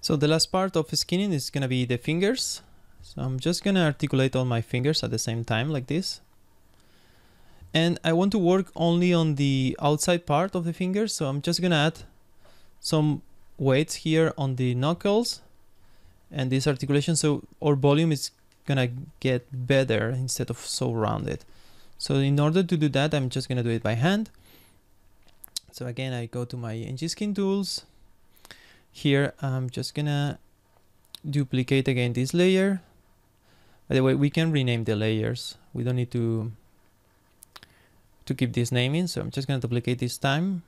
So the last part of skinning is gonna be the fingers. So I'm just gonna articulate all my fingers at the same time like this. And I want to work only on the outside part of the fingers. So I'm just gonna add some weights here on the knuckles and this articulation. So our volume is gonna get better instead of so rounded. So in order to do that, I'm just gonna do it by hand. So again, I go to my ngSkinTools. Here, I'm just gonna duplicate again this layer. By the way, we can rename the layers. We don't need to to keep this naming. So I'm just gonna duplicate this time.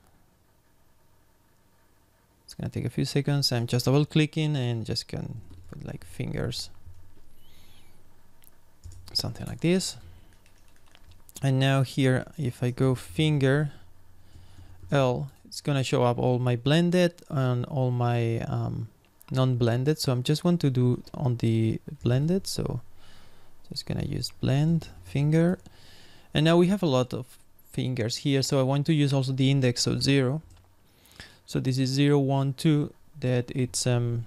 It's gonna take a few seconds. I'm just double clicking and just can put like fingers. Something like this. And now here, if I go finger L, it's gonna show up all my blended and all my um, non-blended. So I'm just want to do on the blended. So just gonna use blend finger. And now we have a lot of fingers here. So I want to use also the index of zero. So this is zero, one, two, that it's, um,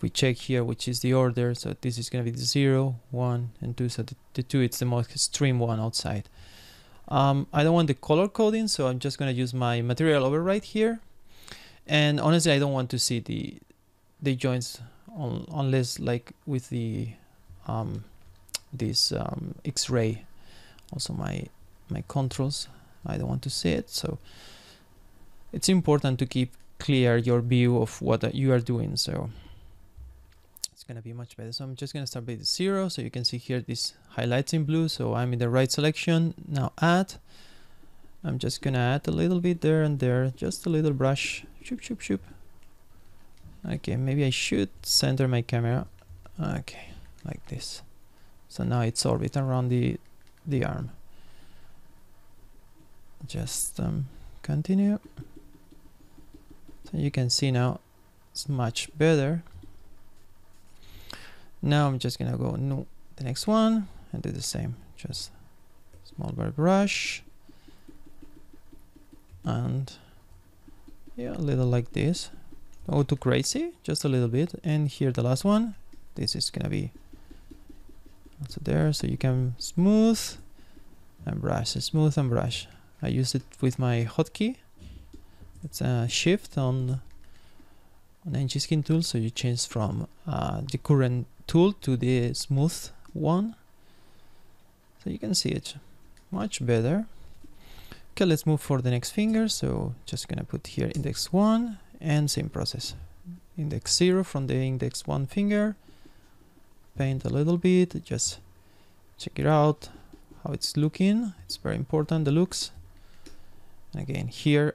we check here, which is the order. So this is gonna be the zero, one, and two. So the, the two, it's the most extreme one outside. Um, I don't want the color coding, so I'm just gonna use my material override here. And honestly, I don't want to see the the joints on, unless like with the um, this um, X-ray. Also my my controls, I don't want to see it. So it's important to keep clear your view of what you are doing. So gonna be much better. So I'm just gonna start with zero. So you can see here this highlights in blue. So I'm in the right selection. Now add. I'm just gonna add a little bit there and there, just a little brush. Shoop, shoop, shoop. Okay, maybe I should center my camera. Okay, like this. So now it's orbit around the the arm. Just um, continue. So you can see now it's much better. Now I'm just gonna go no the next one and do the same. Just small brush and yeah, a little like this. Go too crazy, just a little bit. And here the last one. This is gonna be also there, so you can smooth and brush, smooth and brush. I use it with my hotkey. It's a shift on on ngSkinTool, so you change from uh, the current tool to the smooth one. So you can see it much better. Okay, let's move for the next finger. So just gonna put here index one and same process. Index zero from the index one finger. Paint a little bit, just check it out, how it's looking. It's very important, the looks. And again, here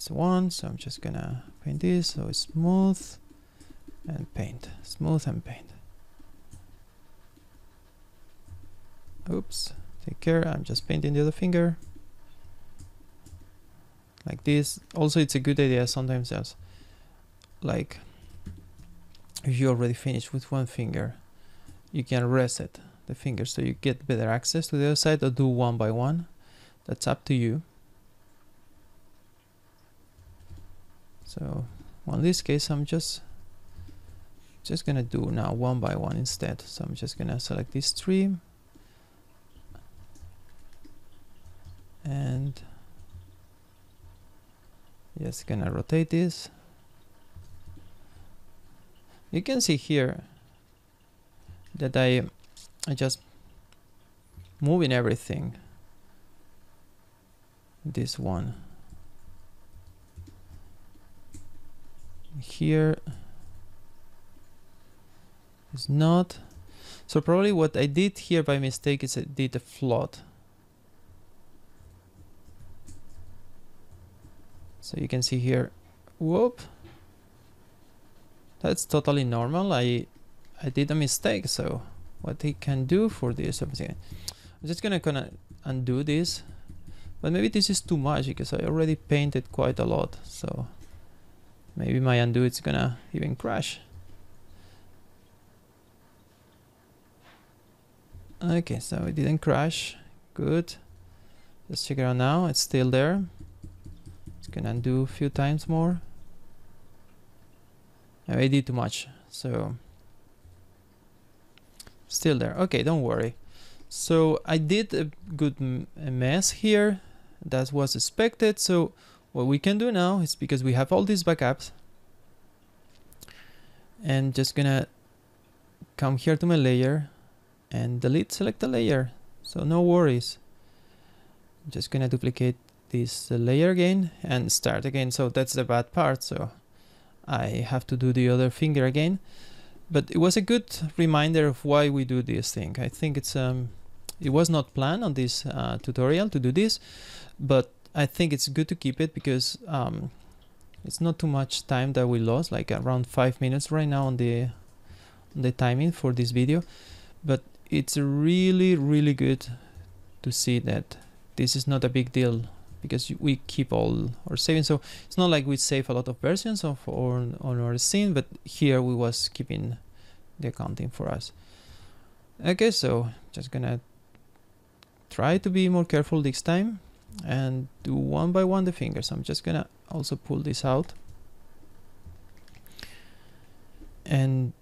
it's one, so I'm just gonna paint this so it's smooth and paint, smooth and paint. Oops, take care, I'm just painting the other finger. Like this. Also, it's a good idea sometimes as like if you already finished with one finger, you can reset the finger so you get better access to the other side or do one by one. That's up to you. So well, in this case, I'm just just gonna do now one by one instead. So I'm just gonna select this tree and just gonna rotate this. You can see here that I I just moving everything. This one here is not. So probably what I did here by mistake is I did a flood so you can see here whoop. That's totally normal. I I did a mistake so what he can do for this I'm just gonna gonna undo this. But maybe this is too much because I already painted quite a lot so maybe my undo is gonna even crash. Okay so it didn't crash. Good. Let's check it out now. It's still there. It's gonna undo a few times more. I did too much so still there. Okay don't worry. So I did a good mess here. That was expected. So what we can do now is because we have all these backups and just gonna come here to my layer and delete select the layer. So no worries. Just gonna duplicate this layer again and start again. So that's the bad part. So I have to do the other finger again. But it was a good reminder of why we do this thing. I think it's um it was not planned on this uh, tutorial to do this but I think it's good to keep it because um, it's not too much time that we lost like around five minutes right now on the on the timing for this video. But it's really really good to see that this is not a big deal because we keep all our savings. So it's not like we save a lot of versions of on our scene but here we was keeping the accounting for us. Okay so just gonna try to be more careful this time and do one by one the fingers. I'm just gonna also pull this out. And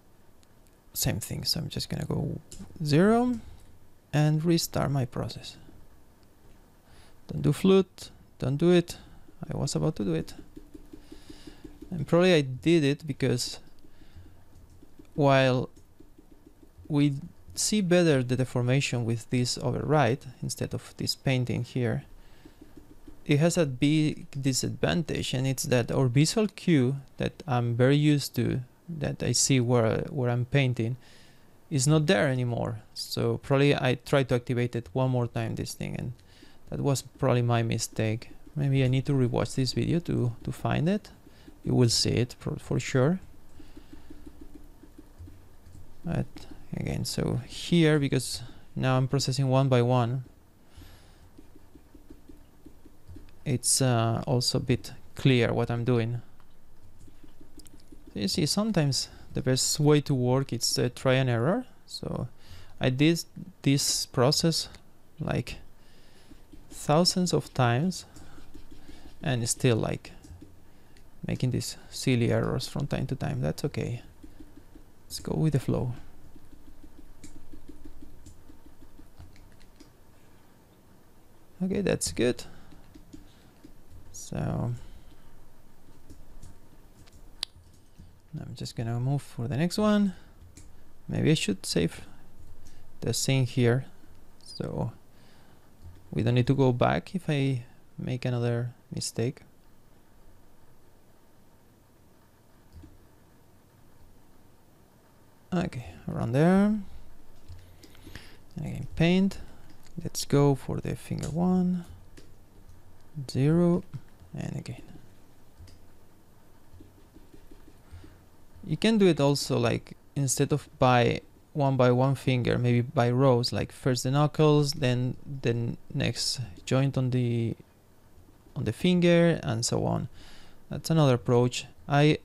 same thing so I'm just gonna go zero and restart my process. Don't do flood don't do it. I was about to do it. And probably I did it because while we see better the deformation with this override instead of this painting here it has a big disadvantage and it's that our visual cue that I'm very used to that I see where where I'm painting is not there anymore. So probably I try to activate it one more time this thing and that was probably my mistake. Maybe I need to rewatch this video to to find it. You will see it for, for sure. But again so here because now I'm processing one by one it's uh, also a bit clear what I'm doing. You see sometimes the best way to work is uh, try and error. So I did this process like thousands of times and still like making these silly errors from time to time. That's okay. Let's go with the flow. Okay that's good so I'm just gonna move for the next one. Maybe I should save the scene here. So we don't need to go back if I make another mistake. Okay around there. And again paint. Let's go for the finger one. Zero and again. You can do it also like instead of by one by one finger maybe by rows like first the knuckles then the next joint on the on the finger and so on. That's another approach. I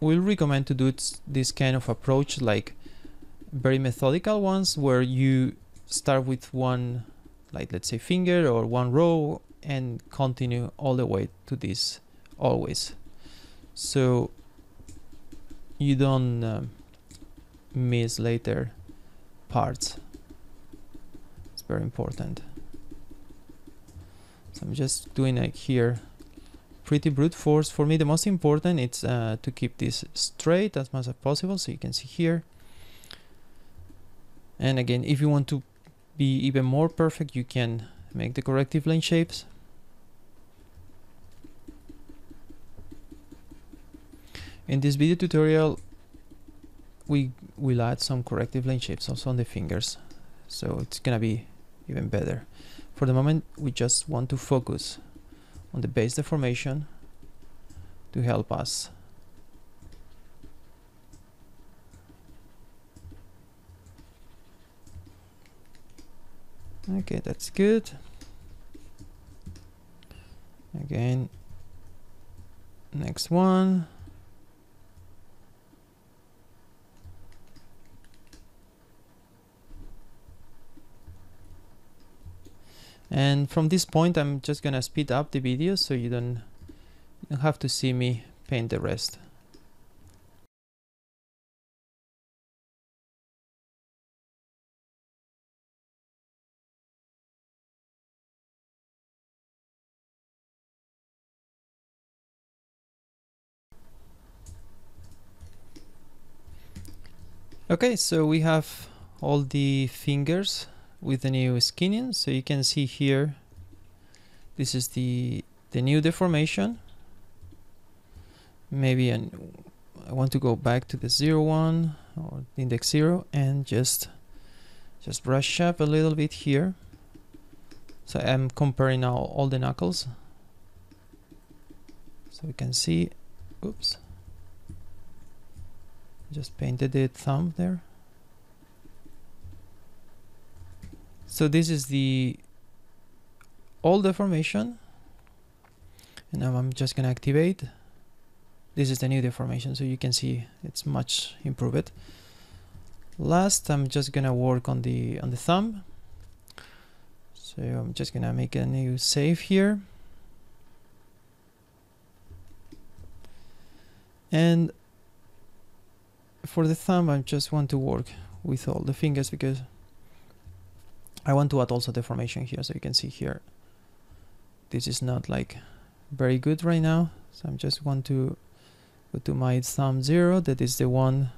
will recommend to do this kind of approach like very methodical ones where you start with one like let's say finger or one row and continue all the way to this always. So you don't um, miss later parts. It's very important. So I'm just doing it here. Pretty brute force. For me the most important it's uh, to keep this straight as much as possible so you can see here. And again if you want to be even more perfect you can make the corrective blendshapes. In this video tutorial we will add some corrective blendshapes also on the fingers so it's gonna be even better. For the moment we just want to focus on the base deformation to help us okay that's good again. Next one. And from this point I'm just gonna speed up the video so you don't, you don't have to see me paint the rest Okay, so we have all the fingers with the new skinning. So you can see here, this is the the new deformation. Maybe an, I want to go back to the zero one or index zero and just just brush up a little bit here. So I'm comparing now all the knuckles. So we can see, oops, just painted the thumb there. So this is the old deformation. And now I'm just gonna activate. This is the new deformation, so you can see it's much improved. Last, I'm just gonna work on the on the thumb. So I'm just gonna make a new save here. And for the thumb, I just want to work with all the fingers because I want to add also deformation here. So you can see here, this is not like very good right now. So I'm just want to go to my thumb zero. That is the one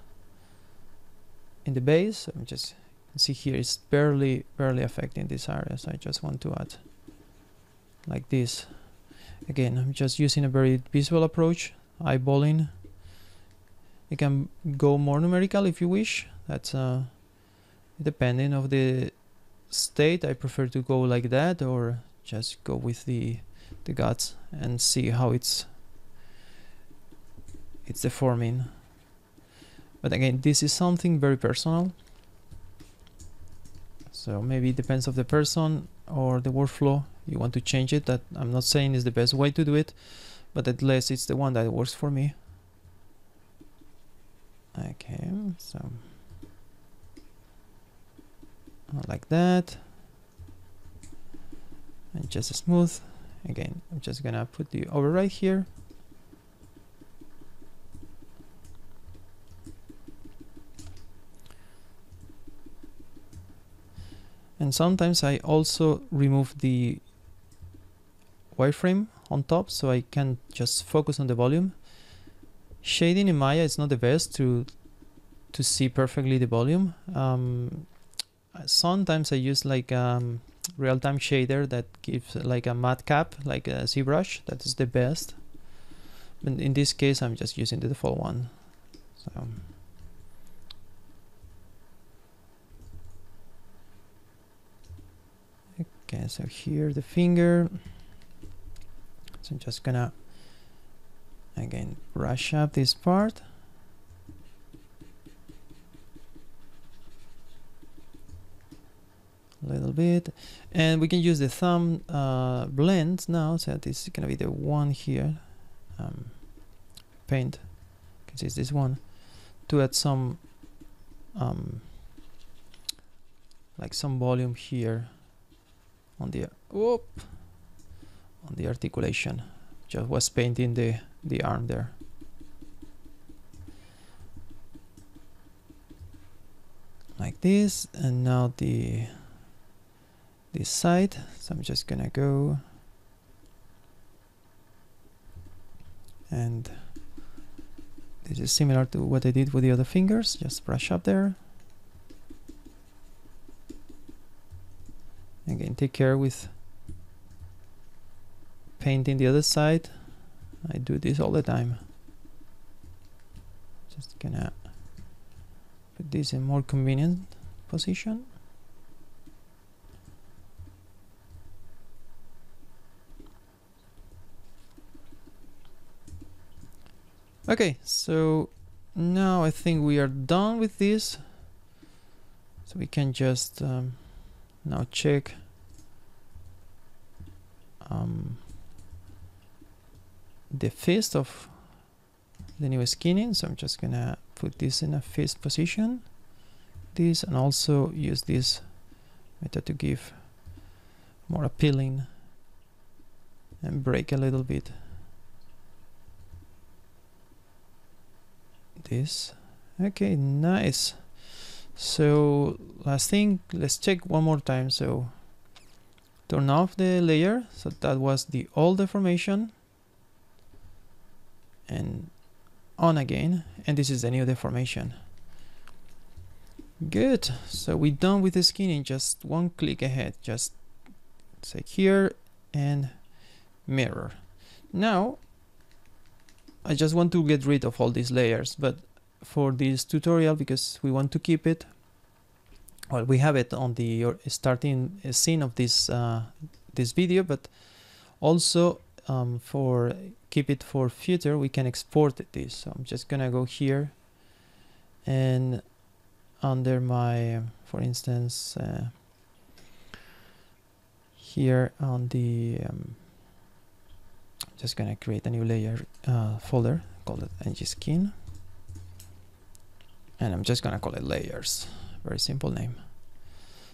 in the base. I'm just see here it's barely barely affecting this area. So I just want to add like this. Again, I'm just using a very visual approach, eyeballing you can go more numerical if you wish. That's uh, depending of the state I prefer to go like that or just go with the the guts and see how it's it's deforming. But again this is something very personal. So maybe it depends of the person or the workflow. You want to change it that I'm not saying is the best way to do it but at least it's the one that works for me Okay, so like that. And just smooth. Again, I'm just gonna put the override here. And sometimes I also remove the wireframe on top so I can just focus on the volume Shading in Maya is not the best to to see perfectly the volume. Um, sometimes I use like um, real-time shader that gives like a matcap, like a ZBrush. That is the best. But in this case, I'm just using the default one. So. Okay, so here the finger. So I'm just gonna again brush up this part. A little bit. And we can use the thumb uh, blend now so this is gonna be the one here. Um, paint. Because it's this one. To add some um, like some volume here on the whoop, on the articulation. Just was painting the the arm there. Like this, and now the this side. So I'm just gonna go and this is similar to what I did with the other fingers. Just brush up there. Again, take care with painting the other side I do this all the time. Just gonna put this in more convenient position. Okay so now I think we are done with this. So we can just um, now check um, the fist of the new skinning so I'm just gonna put this in a fist position. This and also use this method to give more appealing and break a little bit this. Okay nice. So last thing let's check one more time. So turn off the layer. So that was the old deformation and on again and this is the new deformation Good. So we're done with the skinning. Just one click ahead. Just say here and mirror. Now, I just want to get rid of all these layers, but for this tutorial, because we want to keep it, well, we have it on the starting scene of this uh, this video, but also um, for keep it for future, we can export this. So I'm just gonna go here and under my, for instance, uh, here on the, um, just gonna create a new layer uh, folder, called it ng-skin, and I'm just gonna call it layers, very simple name.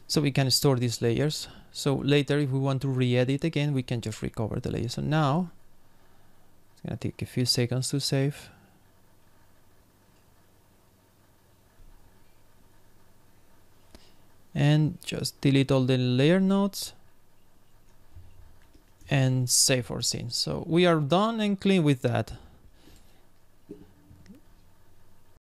So we can store these layers. So later, if we want to re-edit again, we can just recover the layer. So now, it's gonna take a few seconds to save. and just delete all the layer nodes and save our scene. So we are done and clean with that.